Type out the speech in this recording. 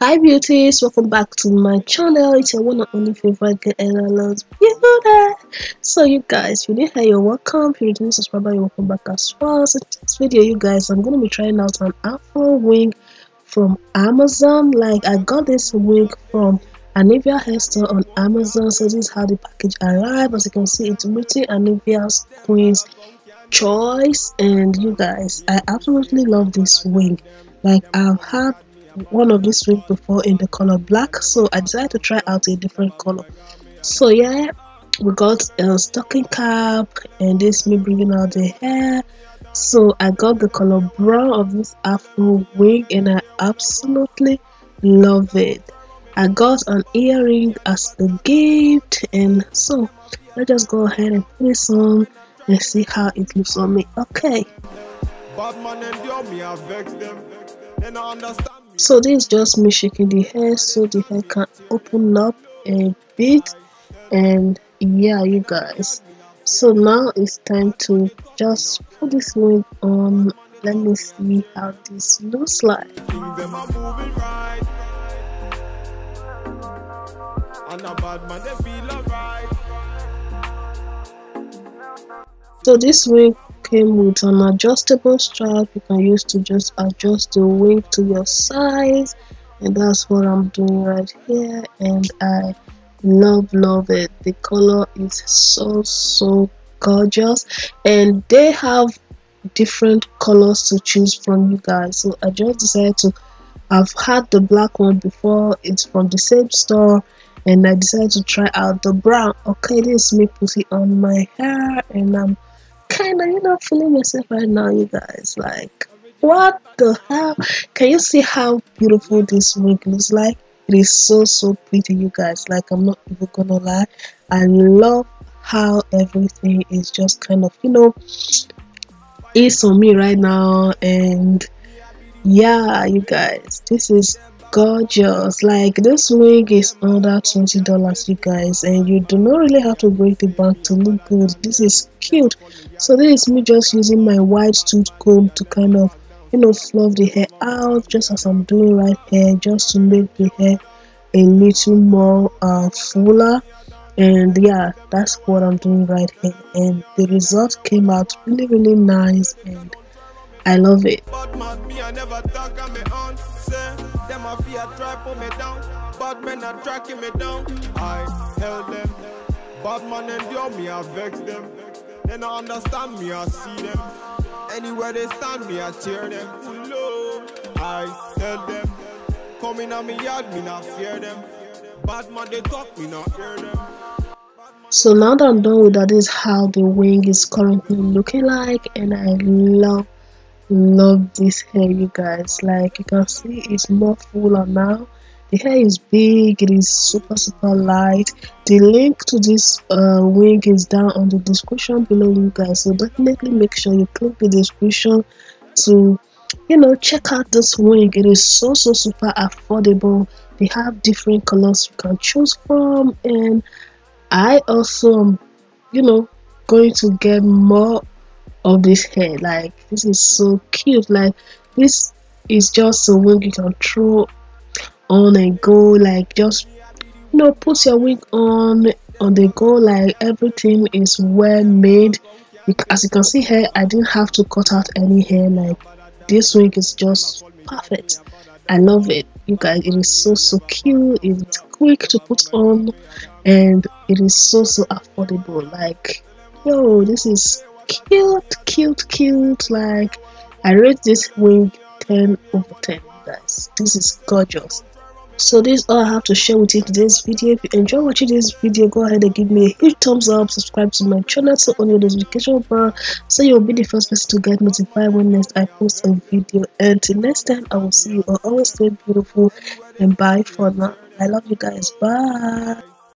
Hi beauties, welcome back to my channel. It's your one and only favorite girl loves beauty. So you guys, you didn't you're welcome. If you're a new subscriber, you're welcome back as well. So this video, you guys, I'm gonna be trying out an afro wig from Amazon. Like I got this wig from Annivia hair store on Amazon. So this is how the package arrived. As you can see, it's written Annivia's Queen's choice and you guys i absolutely love this wig like i've had one of these wigs before in the color black so i decided to try out a different color. So yeah we got a stocking cap and this me bringing out the hair. So i got the color brown of this afro wig and i absolutely love it. I got an earring as a gift and so let's just go ahead and put this on and see how it looks on me. Okay so this is just me shaking the hair so the hair can open up a bit. And yeah you guys. So now it's time to just put this wig on. Let me see how this looks like. So this wig came with an adjustable strap. You can use to just adjust the wig to your size. And that's what i'm doing right here. And i love love it. The color is so so gorgeous. And they have different colors to choose from you guys. So i just decided to i've had the black one before. It's from the same store. And i decided to try out the brown. Okay this is me putting on my hair. And i'm kind of, you know, feeling myself right now, you guys. Like, what the hell? Can you see how beautiful this wig looks like? It is so, so pretty, you guys. Like, I'm not even gonna lie. I love how everything is just kind of, you know, is on me right now. And yeah, you guys, this is gorgeous. Like this wig is under 20 dollars you guys and you do not really have to break the bank to look good. This is cute. So this is me just using my white tooth comb to kind of you know fluff the hair out just as i'm doing right here just to make the hair a little more uh, fuller. And yeah that's what i'm doing right here. And the result came out really really nice and i love it them a fear try put me down. Bad men are tracking me down. I held them. Bad man endure me, I vex them. They don't understand me, I see them. Anywhere they stand me, I tear them. I tell them. Coming on me yard, me not fear them. Bad man they talk, me not hear them. So now that I'm done with that, this is how the wing is currently looking like, and I love love this hair you guys. Like you can see it's more fuller now. The hair is big it is super super light. The link to this uh, wig is down on the description below you guys. So definitely make sure you click the description to you know check out this wig. It is so so super affordable. They have different colors you can choose from. And i also you know going to get more of this hair. Like this is so cute. Like this is just a wig you can throw on and go. Like just you know put your wig on on the go. Like everything is well made. As you can see here i didn't have to cut out any hair. Like this wig is just perfect. I love it. You guys it is so so cute. It's quick to put on and it is so so affordable. Like yo this is cute, cute, cute. Like, I rate this wig 10 over 10, guys. This is gorgeous. So this is all I have to share with you today's video. If you enjoy watching this video, go ahead and give me a huge thumbs up. Subscribe to my channel, so on your notification bar, so you'll be the first person to get notified when next I post a video. Until next time, I will see you all. Always stay beautiful and bye for now. I love you guys. Bye.